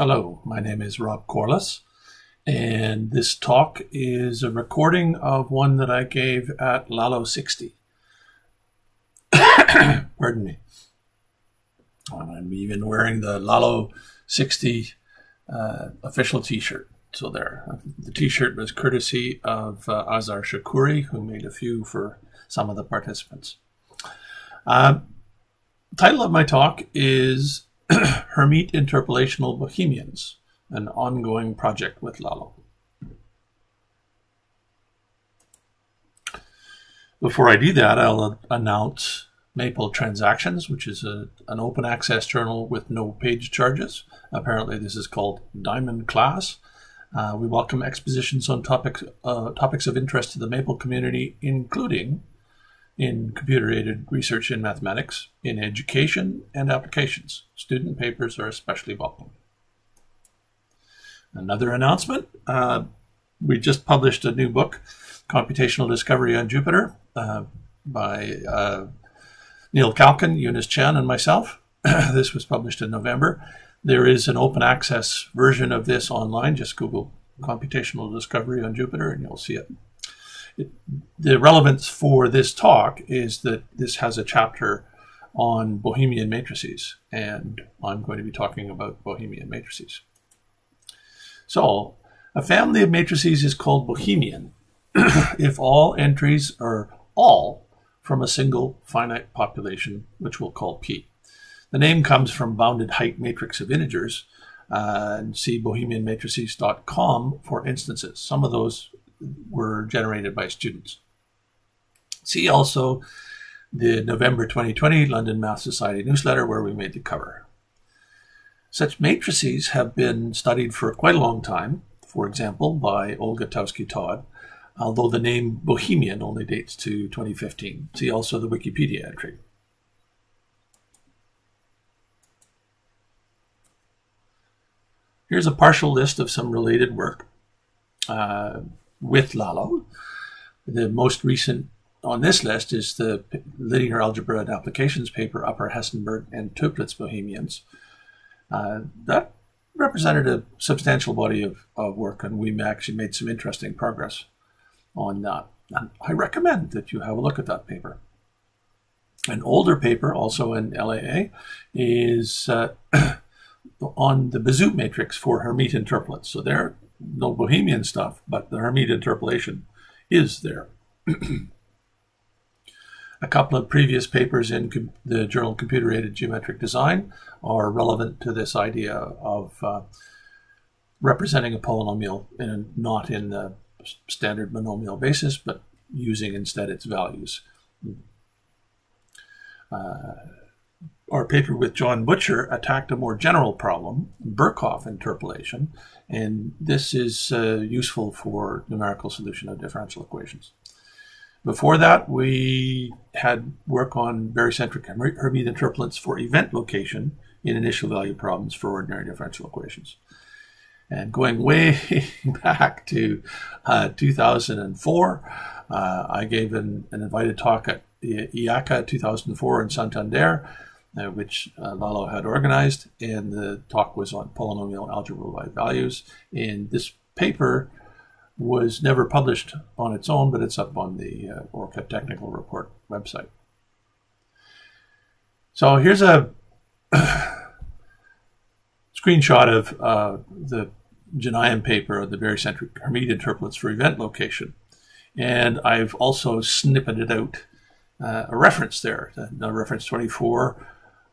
Hello, my name is Rob Corless, and this talk is a recording of one that I gave at Lalo 60. Pardon me. I'm even wearing the Lalo 60 uh, official t-shirt. So there, the t-shirt was courtesy of uh, Azar Shakoori, who made a few for some of the participants. Uh, title of my talk is Hermite Interpolational Bohemians, an ongoing project with Lalo. Before I do that, I'll announce Maple Transactions, which is a, an open access journal with no page charges. Apparently, this is called Diamond Class. Uh, we welcome expositions on topics uh, topics of interest to the Maple community, including in computer-aided research in mathematics, in education and applications. Student papers are especially welcome. Another announcement, uh, we just published a new book, Computational Discovery on Jupyter, uh, by uh, Neil Calkin, Eunice Chan, and myself. this was published in November. There is an open access version of this online. Just Google computational discovery on Jupyter and you'll see it. The relevance for this talk is that this has a chapter on Bohemian matrices, and I'm going to be talking about Bohemian matrices. So, a family of matrices is called Bohemian if all entries are all from a single finite population, which we'll call P. The name comes from bounded height matrix of integers, uh, and see bohemianmatrices.com for instances. Some of those were generated by students. See also the November 2020 London Math Society newsletter where we made the cover. Such matrices have been studied for quite a long time, for example, by Olga Taussky-Todd, although the name Bohemian only dates to 2015. See also the Wikipedia entry. Here's a partial list of some related work uh, with Lalo. The most recent on this list is the Linear Algebra and Applications paper, Upper Hessenberg and Toeplitz Bohemians. Uh, that represented a substantial body of, of work, and we actually made some interesting progress on that. And I recommend that you have a look at that paper. An older paper, also in LAA, is uh, on the Bezout matrix for Hermite interpolates. So there, no Bohemian stuff, but the Hermite interpolation is there. A couple of previous papers in the journal Computer Aided Geometric Design are relevant to this idea of uh, representing a polynomial in, not in the standard monomial basis, but using instead its values. Uh, our paper with John Butcher attacked a more general problem, Birkhoff interpolation, and this is uh, useful for numerical solution of differential equations. Before that, we had work on barycentric Hermite interpolants for event location in initial value problems for ordinary differential equations. And going way back to uh, 2004, uh, I gave an, an, invited talk at EACA 2004 in Santander, uh, which uh, Lalo had organized, and the talk was on polynomial algebra by values. And this paper was never published on its own, but it's up on the uh, ORCCA Technical Report website. So here's a screenshot of uh, the JNAIAM paper of the barycentric Hermite interpolates for event location. And I've also snippeted out uh, a reference there, the reference 24,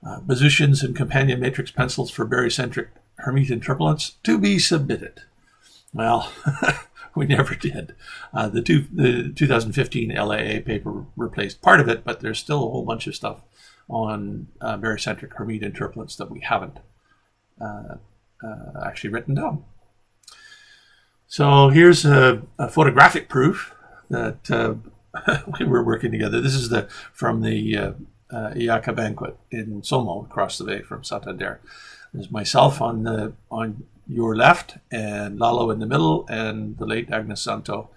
uh, positions and companion matrix pencils for barycentric Hermite interpolates to be submitted. Well, we never did. Uh, the, two, the 2015 LAA paper replaced part of it, but there's still a whole bunch of stuff on uh, barycentric Hermite interpolates that we haven't uh, uh, actually written down. So here's a, a photographic proof that uh, we were working together. This is the from the uh, EACA banquet in Somo, across the bay from Santander. There's myself on the on your left, and Lalo in the middle, and the late Agnes Szanto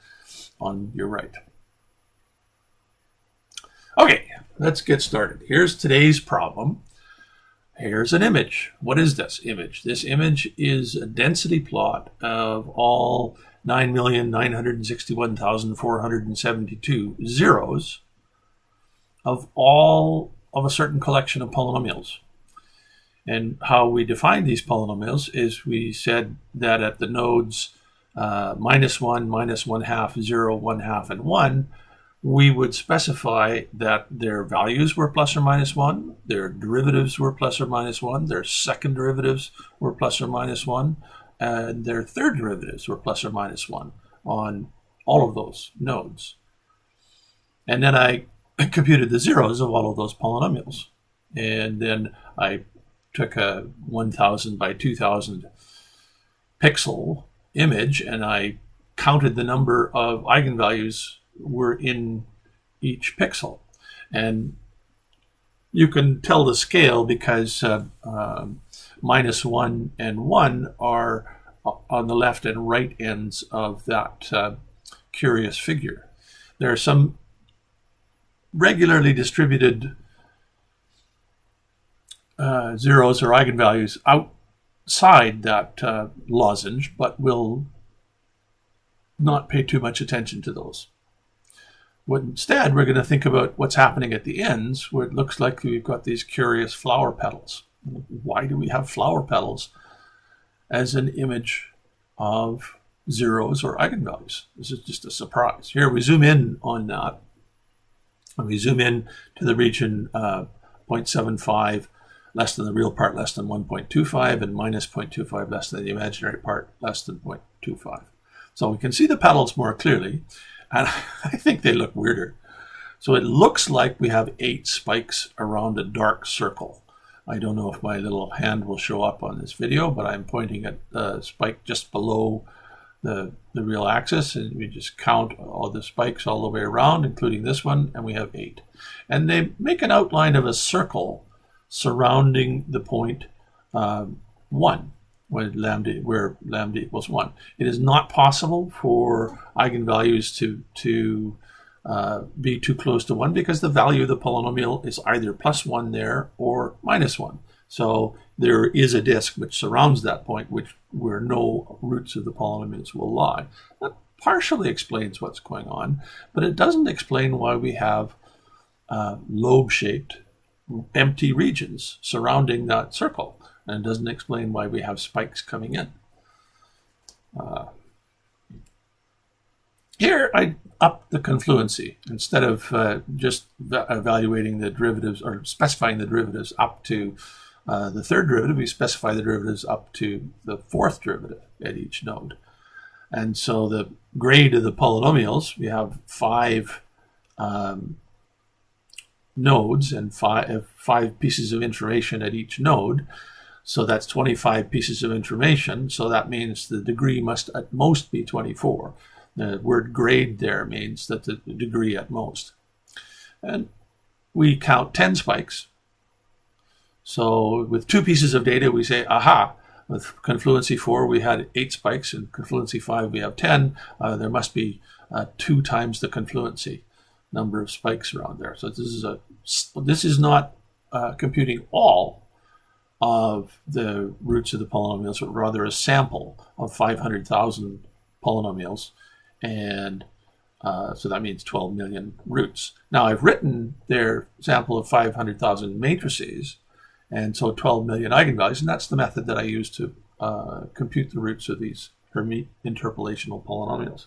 on your right. Okay, let's get started. Here's today's problem. Here's an image. What is this image? This image is a density plot of all 9,961,472 zeros of all of a certain collection of polynomials. And how we define these polynomials is we said that at the nodes uh, minus 1, minus 1 half, 0, 1 half, and 1, we would specify that their values were plus or minus 1, their derivatives were plus or minus 1, their second derivatives were plus or minus 1, and their third derivatives were plus or minus 1 on all of those nodes. And then I computed the zeros of all of those polynomials. And then I took a 1000 by 2000 pixel image and I counted the number of eigenvalues were in each pixel. And you can tell the scale because uh, uh, minus 1 and 1 are on the left and right ends of that uh, curious figure. There are some regularly distributed uh, zeros or eigenvalues outside that uh, lozenge, but we'll not pay too much attention to those. But instead, we're going to think about what's happening at the ends, where it looks like we've got these curious flower petals. Why do we have flower petals as an image of zeros or eigenvalues? This is just a surprise. Here, we zoom in on that. And we zoom in to the region uh, 0.75 less than the real part, less than 1.25, and minus 0.25 less than the imaginary part, less than 0.25. So we can see the petals more clearly, and I think they look weirder. So it looks like we have eight spikes around a dark circle. I don't know if my little hand will show up on this video, but I'm pointing at the spike just below the, the real axis, and we just count all the spikes all the way around, including this one, and we have eight. And they make an outline of a circle surrounding the point um, 1 when lambda, where lambda equals 1. It is not possible for eigenvalues to, to uh, be too close to 1 because the value of the polynomial is either plus 1 there or minus 1. So there is a disk which surrounds that point which where no roots of the polynomials will lie. That partially explains what's going on, but it doesn't explain why we have uh, lobe-shaped empty regions surrounding that circle and it doesn't explain why we have spikes coming in. Uh, here I up the confluency instead of uh, just evaluating the derivatives or specifying the derivatives up to uh, the third derivative, we specify the derivatives up to the fourth derivative at each node. And so the grade of the polynomials, we have five um, nodes and five, five pieces of information at each node. So that's 25 pieces of information. So that means the degree must at most be 24. The word grade there means that the degree at most. And we count 10 spikes. So with two pieces of data, we say, aha, with Confluency 4, we had eight spikes. In Confluency 5, we have 10. Uh, there must be uh, two times the confluency number of spikes around there. So this is a this is not uh, computing all of the roots of the polynomials, but rather a sample of 500,000 polynomials, and uh, so that means 12 million roots. Now I've written their sample of 500,000 matrices, and so 12 million eigenvalues, and that's the method that I use to uh, compute the roots of these Hermite interpolational polynomials.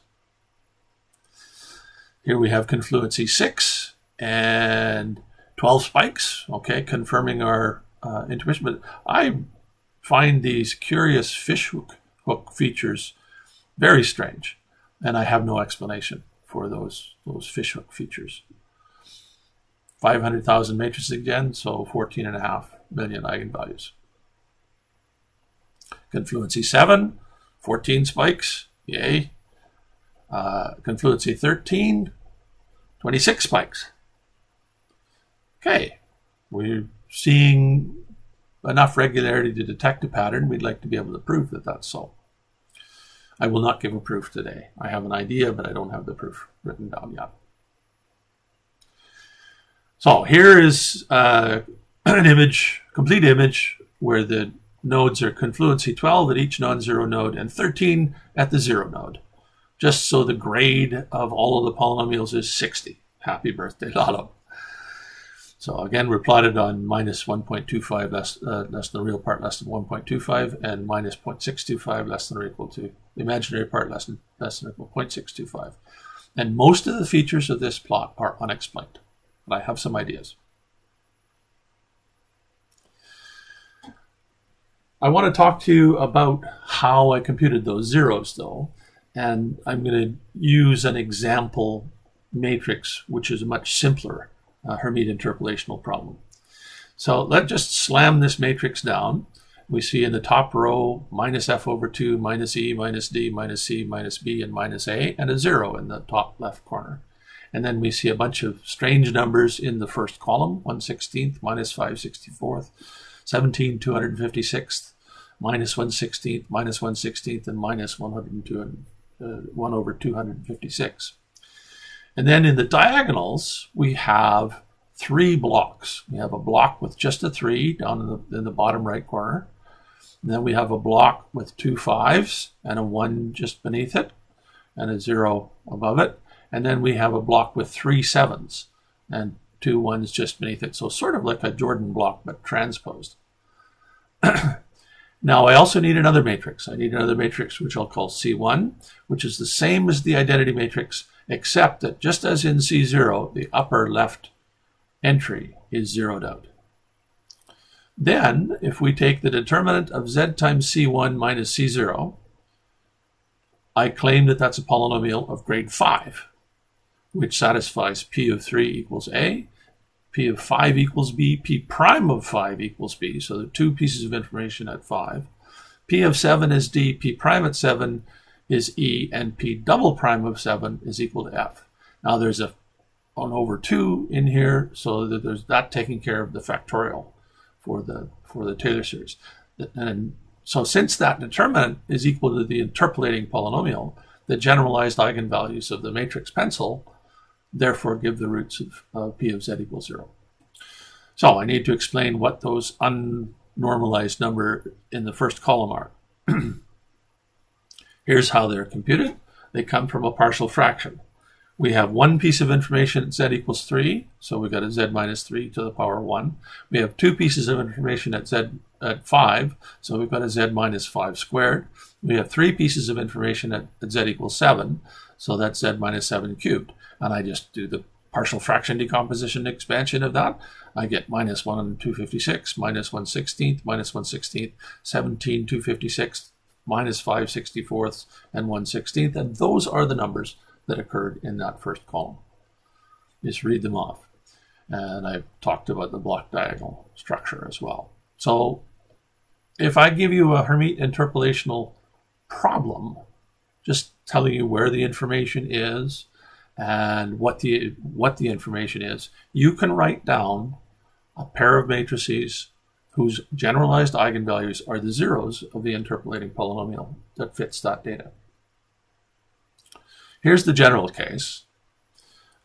Here we have confluency 6 and 12 spikes, okay, confirming our uh, intuition. But I find these curious fishhook hook features very strange, and I have no explanation for those, those fishhook features. 500,000 matrices again, so 14 and a half million eigenvalues. Confluency 7, 14 spikes, yay. Uh, confluency 13, 26 spikes. Okay, we're seeing enough regularity to detect a pattern. We'd like to be able to prove that that's so. I will not give a proof today. I have an idea, but I don't have the proof written down yet. So here is uh, an image complete image where the nodes are confluency 12 at each non-zero node and 13 at the zero node, just so the grade of all of the polynomials is 60. Happy birthday, Lalo. So again, we're plotted on minus 1.25 less, uh, less than the real part less than 1.25 and minus 0.625 less than or equal to the imaginary part less than, less than or equal to 0.625. And most of the features of this plot are unexplained, but I have some ideas. I want to talk to you about how I computed those zeros though, and I'm going to use an example matrix which is a much simpler uh, Hermite interpolational problem. So let's just slam this matrix down. We see in the top row minus f over 2, minus e, minus d, minus c, minus b, and minus a, and a 0 in the top left corner. And then we see a bunch of strange numbers in the first column, 1 16th, minus 5 64th, 17 256th, minus 1 16th, minus 1 16th, and minus 102, uh, 1 over 256. And then in the diagonals, we have three blocks. We have a block with just a 3 down in the, in the bottom right corner. And then we have a block with two fives and a 1 just beneath it and a 0 above it. And then we have a block with three sevens and two ones just beneath it. So sort of like a Jordan block, but transposed. Now I also need another matrix. I need another matrix which I'll call C1, which is the same as the identity matrix, except that just as in C0, the upper left entry is zeroed out. Then, if we take the determinant of z times C1 minus C0, I claim that that's a polynomial of grade 5, which satisfies P of 3 equals A, P of 5 equals B, P prime of 5 equals B, so the two pieces of information at 5. P of 7 is D, P prime at 7 is E, and P double prime of 7 is equal to F. Now there's a an over 2 in here, so that there's that taking care of the factorial for the for the Taylor series. And so since that determinant is equal to the interpolating polynomial, the generalized eigenvalues of the matrix pencil therefore give the roots of uh, p of z equals 0. So I need to explain what those unnormalized number in the first column are. Here's how they're computed. They come from a partial fraction. We have one piece of information at z equals 3, so we've got a z minus 3 to the power 1. We have two pieces of information at z at 5, so we've got a z minus 5 squared. We have three pieces of information at, at z equals 7, so that's z minus 7 cubed and I just do the partial fraction decomposition expansion of that, I get minus 1 and 256, minus 1 16th, minus 1 16th, 17 256, minus 5 64ths, and 1 16th. And those are the numbers that occurred in that first column. Just read them off. And I've talked about the block diagonal structure as well. So if I give you a Hermite interpolational problem, just telling you where the information is, and what the what the information is, you can write down a pair of matrices whose generalized eigenvalues are the zeros of the interpolating polynomial that fits that data. Here's the general case.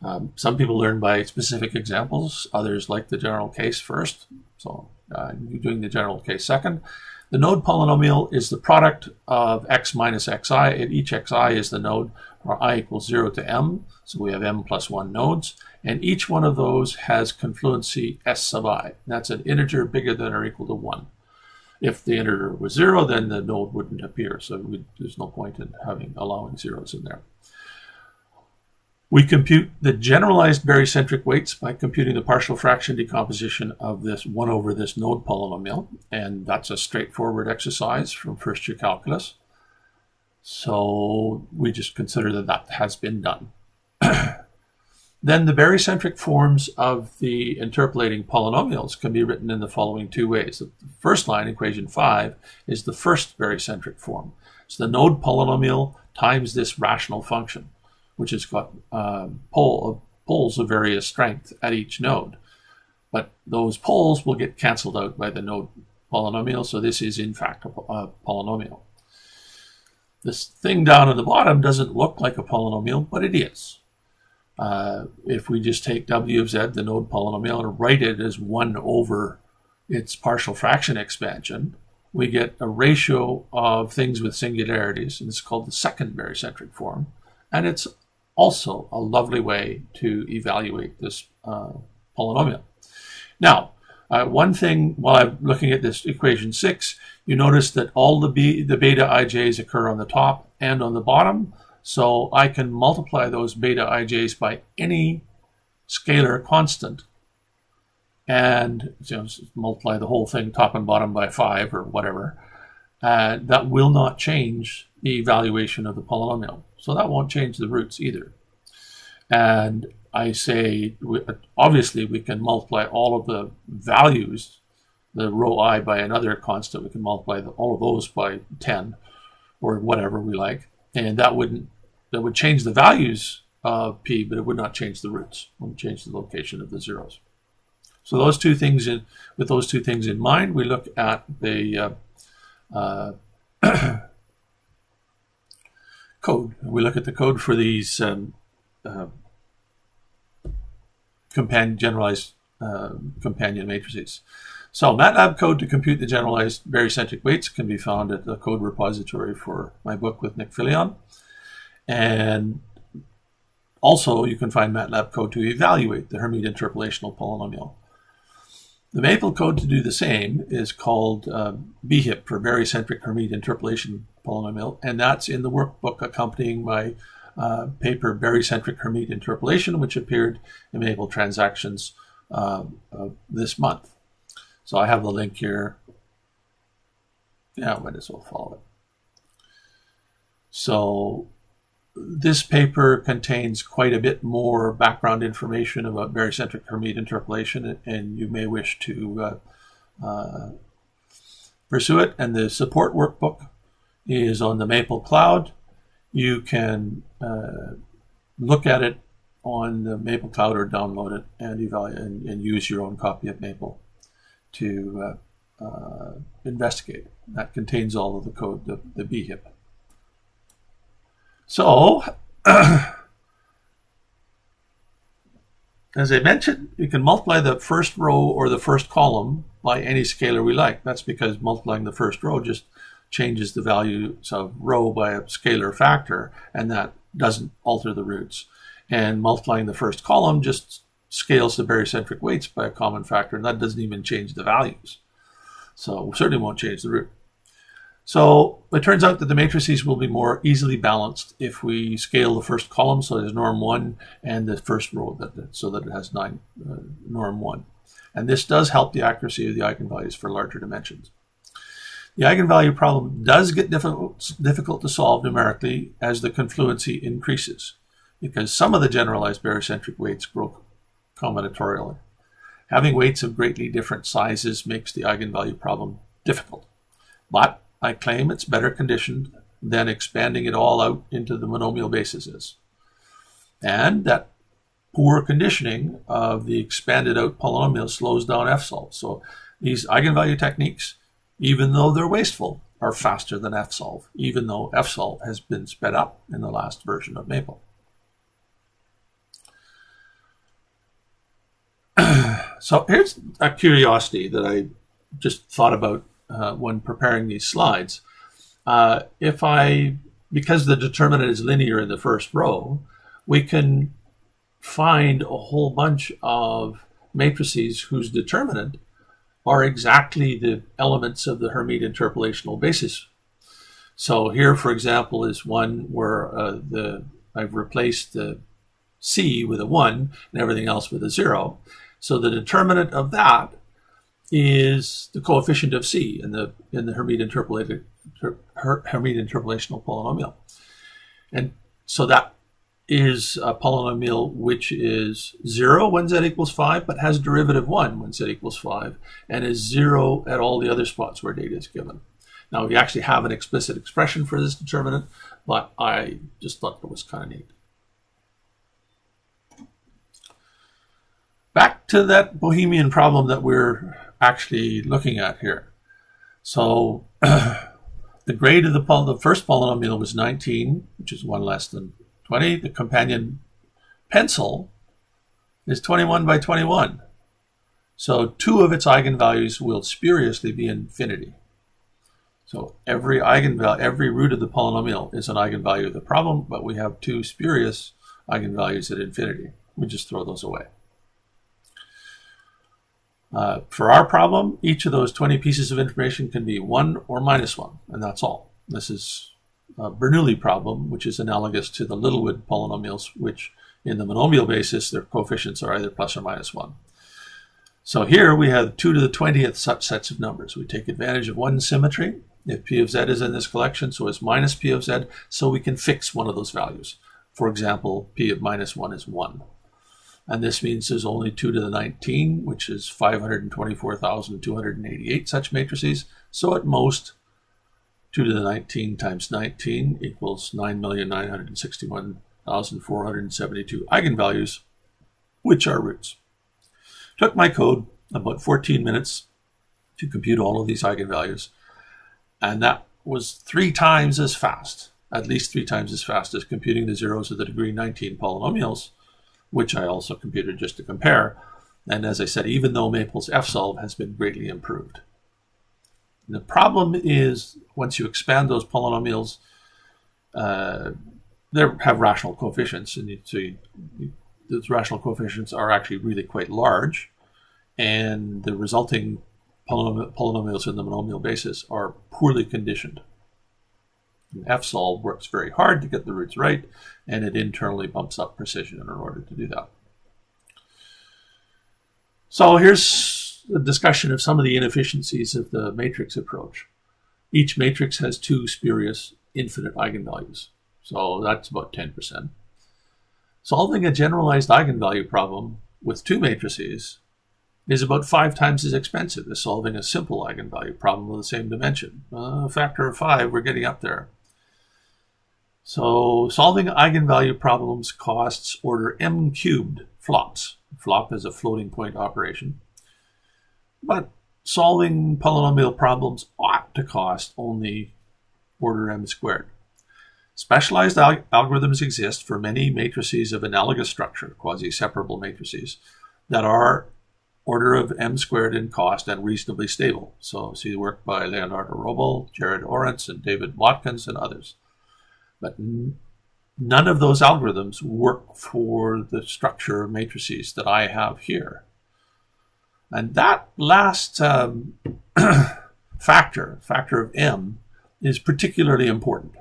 Um, some people learn by specific examples. Others like the general case first. So uh, you're doing the general case second. The node polynomial is the product of x minus xi. and each xi is the node where i equals 0 to m. So we have m plus 1 nodes. And each one of those has confluency s sub i. That's an integer bigger than or equal to 1. If the integer was 0, then the node wouldn't appear. So there's no point in having allowing zeros in there. We compute the generalized barycentric weights by computing the partial fraction decomposition of this 1 over this node polynomial. And that's a straightforward exercise from first year calculus. So we just consider that that has been done. then the barycentric forms of the interpolating polynomials can be written in the following two ways. The first line, equation 5, is the first barycentric form. So the node polynomial times this rational function which has got uh, pole, poles of various strength at each node. But those poles will get cancelled out by the node polynomial, so this is in fact a, a polynomial. This thing down at the bottom doesn't look like a polynomial, but it is. Uh, if we just take w of z, the node polynomial, and write it as 1 over its partial fraction expansion, we get a ratio of things with singularities, and it's called the second barycentric form. And it's also a lovely way to evaluate this uh, polynomial. Now, uh, one thing while I'm looking at this equation 6, you notice that all the, B, the beta ij's occur on the top and on the bottom. So I can multiply those beta ij's by any scalar constant and you know, multiply the whole thing top and bottom by 5 or whatever. Uh, that will not change the evaluation of the polynomial. So that won't change the roots either. And I say, obviously, we can multiply all of the values, the row i by another constant. We can multiply all of those by 10 or whatever we like. And that wouldn't that would change the values of p, but it would not change the roots. It wouldn't change the location of the zeros. So those two things in, with those two things in mind, we look at the uh, uh, code. We look at the code for these um, uh, companion, generalized uh, companion matrices. So MATLAB code to compute the generalized barycentric weights can be found at the code repository for my book with Nick Fillion. And also you can find MATLAB code to evaluate the Hermite interpolational polynomial. The Maple code to do the same is called uh, BHIP for barycentric Hermite interpolation and that's in the workbook accompanying my uh, paper Barycentric Hermite Interpolation, which appeared in Maple Transactions uh, uh, this month. So I have the link here. Yeah, I might as well follow it. So this paper contains quite a bit more background information about barycentric Hermite interpolation, and you may wish to uh, uh, pursue it. And the support workbook is on the Maple Cloud. You can uh, look at it on the Maple Cloud or download it and evaluate and, and use your own copy of Maple to uh, uh, investigate. That contains all of the code, the, the BHIP. So, as I mentioned, you can multiply the first row or the first column by any scalar we like. That's because multiplying the first row just changes the values of rho by a scalar factor, and that doesn't alter the roots. And multiplying the first column just scales the barycentric weights by a common factor, and that doesn't even change the values. So certainly won't change the root. So it turns out that the matrices will be more easily balanced if we scale the first column, so there's norm 1, and the first row that, so that it has 9 uh, norm 1. And this does help the accuracy of the eigenvalues for larger dimensions. The eigenvalue problem does get difficult, difficult to solve numerically as the confluency increases, because some of the generalized barycentric weights grow combinatorially. Having weights of greatly different sizes makes the eigenvalue problem difficult. But I claim it's better conditioned than expanding it all out into the monomial bases And that poor conditioning of the expanded out polynomial slows down fsolve. So these eigenvalue techniques, even though they're wasteful, are faster than fsolve, even though fsolve has been sped up in the last version of Maple. so here's a curiosity that I just thought about uh, when preparing these slides. Uh, if I, because the determinant is linear in the first row, we can find a whole bunch of matrices whose determinant are exactly the elements of the Hermite interpolational basis. So here, for example, is one where uh, the I've replaced the C with a 1 and everything else with a 0. So the determinant of that is the coefficient of C in the in the Hermite interpolated Hermite interpolational polynomial, and so that is a polynomial which is zero when z equals five, but has derivative one when z equals five, and is zero at all the other spots where data is given. Now we actually have an explicit expression for this determinant, but I just thought it was kind of neat. Back to that Bohemian problem that we're actually looking at here. So the grade of the, the first polynomial was 19, which is one less than 20. The companion pencil is 21 by 21. So two of its eigenvalues will spuriously be infinity. So every eigenvalue, every root of the polynomial is an eigenvalue of the problem, but we have two spurious eigenvalues at infinity. We just throw those away. Uh, for our problem, each of those 20 pieces of information can be 1 or minus 1, and that's all. This is a Bernoulli problem, which is analogous to the Littlewood polynomials, which in the monomial basis, their coefficients are either plus or minus 1. So here we have 2 to the 20th such sets of numbers. We take advantage of one symmetry. If p of z is in this collection, so it's minus p of z, so we can fix one of those values. For example, p of minus 1 is 1. And this means there's only 2 to the 19, which is 524,288 such matrices. So at most, 2 to the 19 times 19 equals 9,961,472 eigenvalues, which are roots. Took my code about 14 minutes to compute all of these eigenvalues, and that was three times as fast, at least three times as fast as computing the zeros of the degree 19 polynomials, which I also computed just to compare. And as I said, even though Maple's fsolve has been greatly improved. The problem is once you expand those polynomials, uh, they have rational coefficients, and you, so you, you, those rational coefficients are actually really quite large, and the resulting polynom polynomials in the monomial basis are poorly conditioned. fsolve works very hard to get the roots right, and it internally bumps up precision in order to do that. So here's a discussion of some of the inefficiencies of the matrix approach. Each matrix has two spurious infinite eigenvalues, so that's about 10%. Solving a generalized eigenvalue problem with two matrices is about five times as expensive as solving a simple eigenvalue problem with the same dimension. Uh, a factor of five, we're getting up there. So solving eigenvalue problems costs order m cubed flops. Flop is a floating point operation. But solving polynomial problems ought to cost only order m squared. Specialized al algorithms exist for many matrices of analogous structure, quasi-separable matrices, that are order of m squared in cost and reasonably stable. So see the work by Leonardo Robol, Jared Aurentz, and David Watkins, and others. But none of those algorithms work for the structure of matrices that I have here. And that last um, factor, factor of m, is particularly important.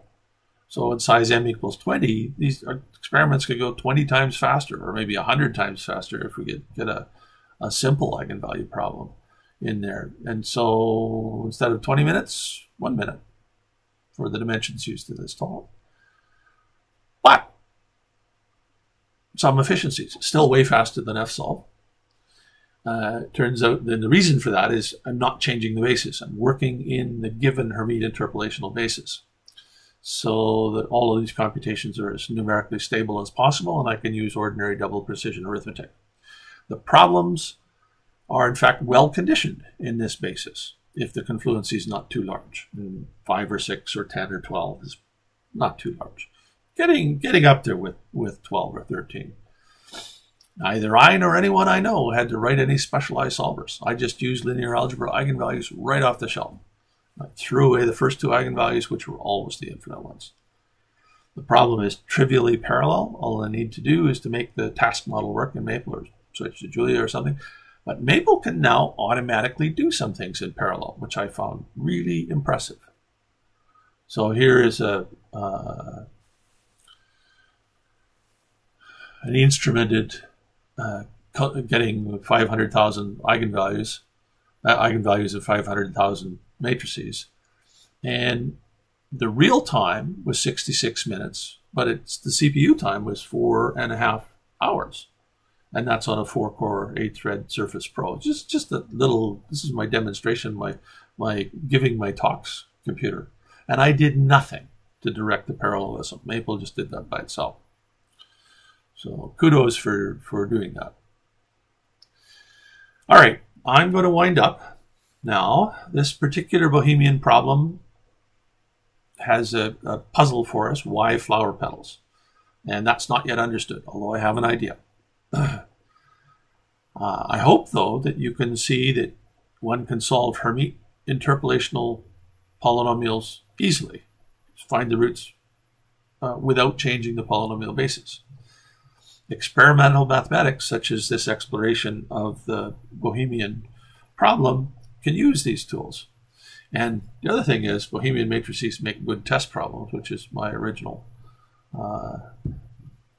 So in size m equals 20, these experiments could go 20 times faster, or maybe 100 times faster if we get, get a, a simple eigenvalue problem in there. And so instead of 20 minutes, one minute for the dimensions used to this tall. But some efficiencies, still way faster than fsolve. Uh, turns out then the reason for that is I'm not changing the basis. I'm working in the given Hermite interpolational basis so that all of these computations are as numerically stable as possible and I can use ordinary double precision arithmetic. The problems are in fact well conditioned in this basis if the confluency is not too large. And five or six or 10 or 12 is not too large getting getting up there with with 12 or 13. Neither I nor anyone I know had to write any specialized solvers. I just used linear algebra eigenvalues right off the shelf. I threw away the first two eigenvalues, which were always the infinite ones. The problem is trivially parallel. All I need to do is to make the task model work in Maple or switch to Julia or something. But Maple can now automatically do some things in parallel, which I found really impressive. So here is a uh, an instrumented uh, getting 500,000 eigenvalues, uh, eigenvalues of 500,000 matrices. And the real time was 66 minutes, but it's the CPU time was four and a half hours. And that's on a four core, eight thread Surface Pro. Just, just a little, this is my demonstration, my, my giving my talks computer. And I did nothing to direct the parallelism. Maple just did that by itself. So kudos for, for doing that. All right, I'm going to wind up now. This particular Bohemian problem has a, a puzzle for us. Why flower petals? And that's not yet understood, although I have an idea. Uh, I hope, though, that you can see that one can solve Hermite interpolational polynomials easily. Find the roots uh, without changing the polynomial basis. Experimental mathematics, such as this exploration of the Bohemian problem, can use these tools. And the other thing is, Bohemian matrices make good test problems, which is my original uh,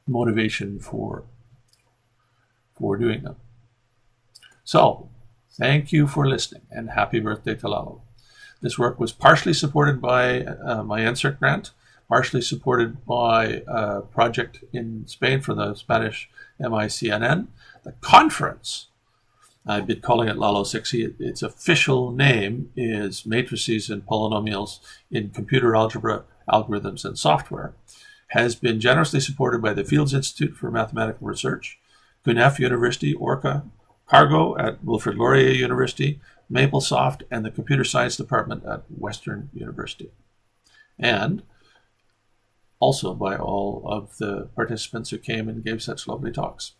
motivation for for doing them. So, thank you for listening, and happy birthday to Lalo. This work was partially supported by uh, my NSERC grant, partially supported by a project in Spain for the Spanish MICINN. The conference, I've been calling it Lalo 60, its official name is Matrices and Polynomials in Computer Algebra, Algorithms, and Software, has been generously supported by the Fields Institute for Mathematical Research, CUNEF University, ORCCA, Cargo at Wilfrid Laurier University, MapleSoft, and the Computer Science Department at Western University. And also by all of the participants who came and gave such lovely talks.